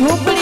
Yo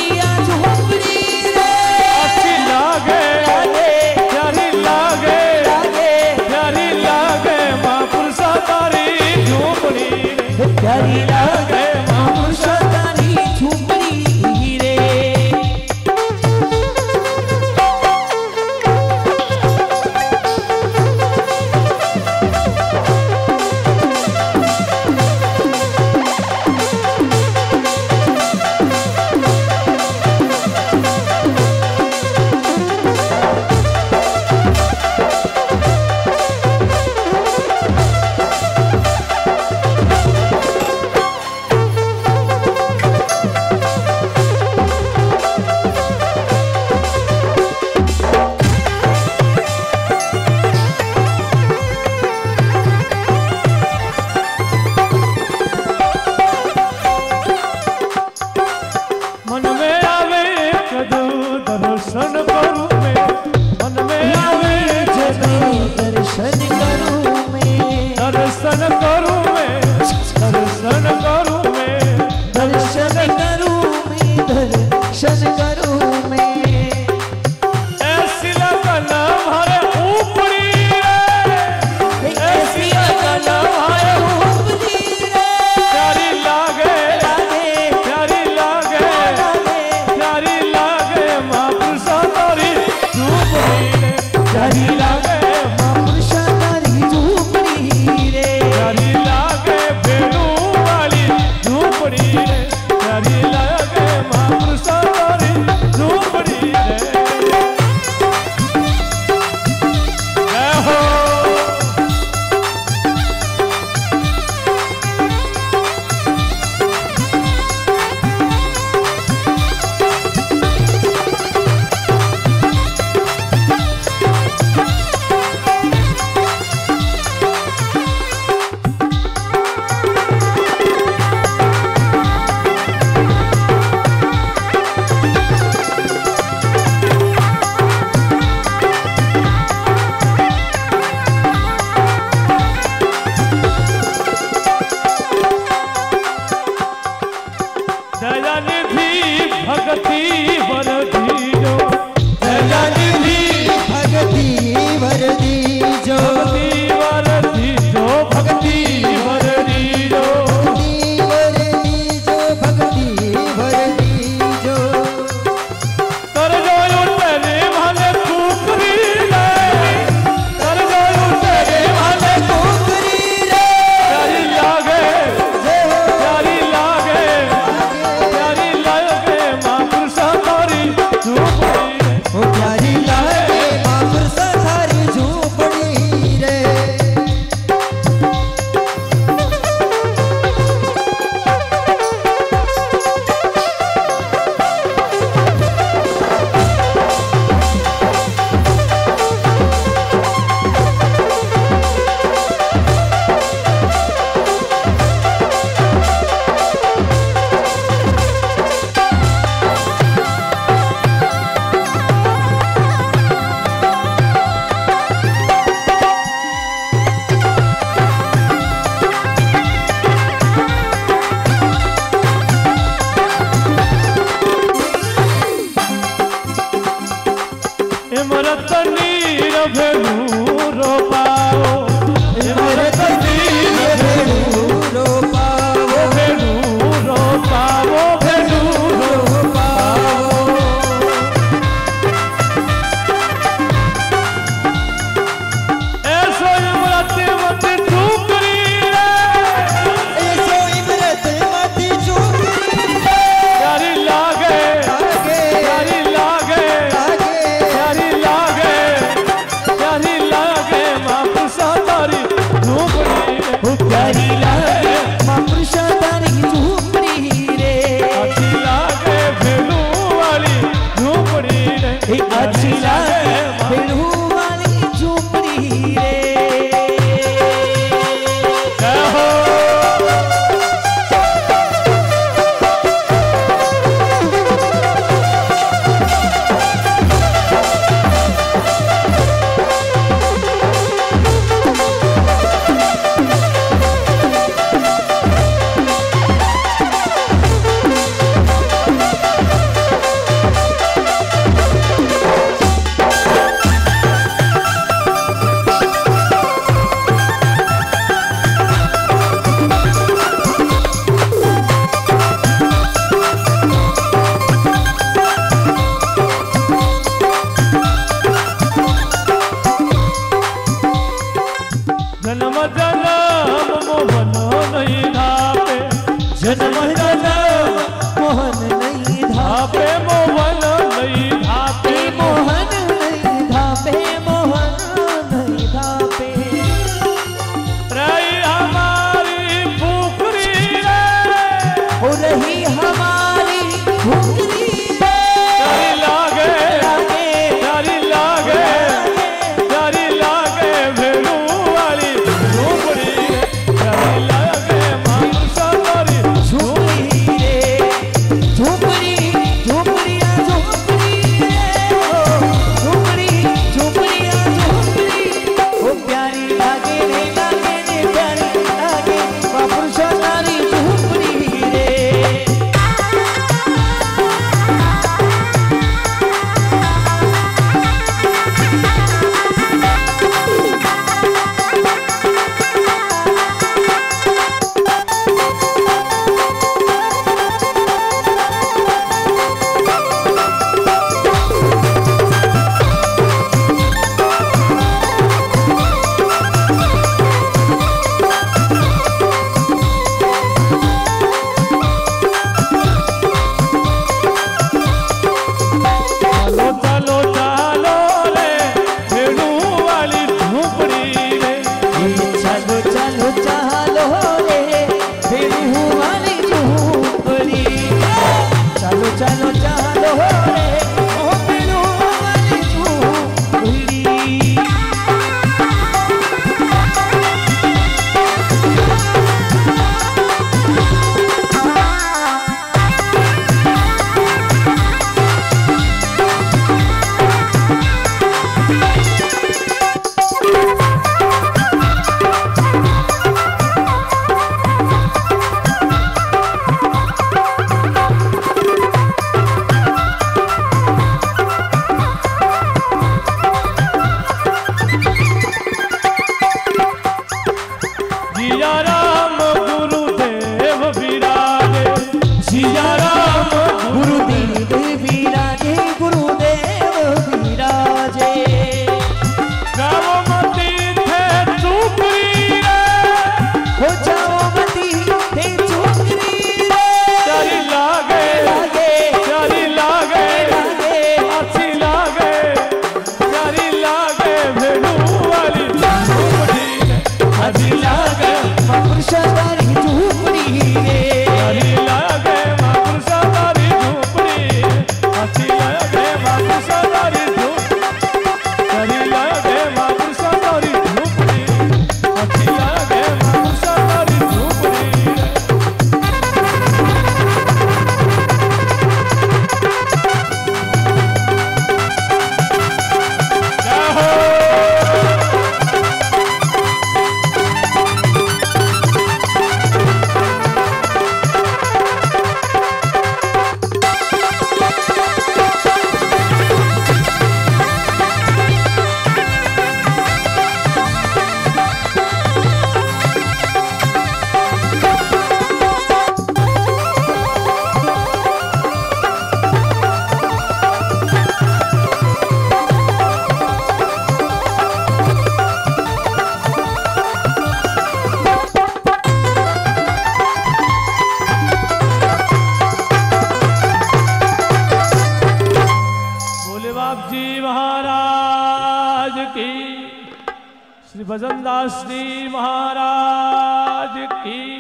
जनदास जी महाराज की।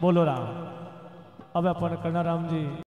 बोलो राम। अब अपन करना राम जी।